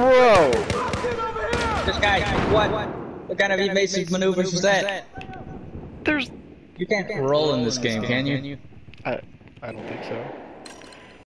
Bro! This guy, what? What kind of evasive maneuvers was that? There's... You can't roll in this game, can you? I, I don't think so.